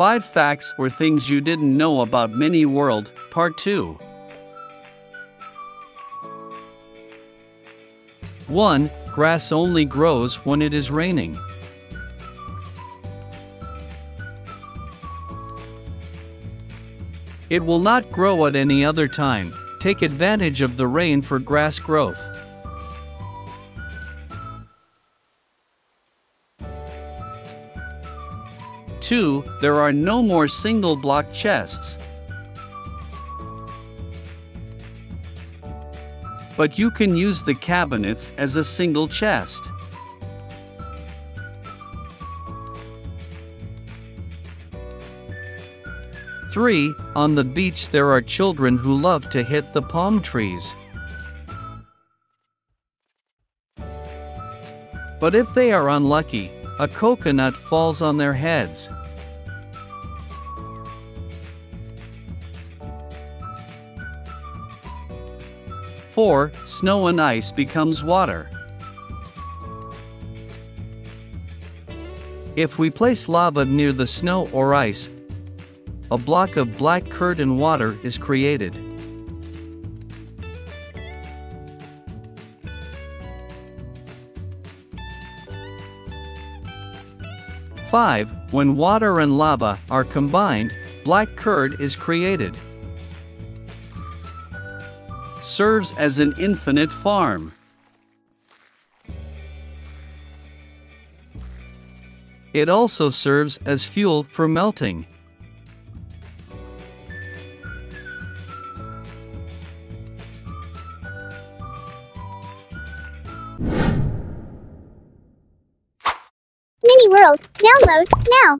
5 Facts or Things You Didn't Know About Mini World, Part 2. 1. Grass only grows when it is raining. It will not grow at any other time. Take advantage of the rain for grass growth. 2. There are no more single block chests. But you can use the cabinets as a single chest. Three, on the beach there are children who love to hit the palm trees. But if they are unlucky, a coconut falls on their heads. 4. Snow and ice becomes water. If we place lava near the snow or ice, a block of black curd and water is created. Five, when water and lava are combined, black curd is created serves as an infinite farm. It also serves as fuel for melting. Mini World, download now!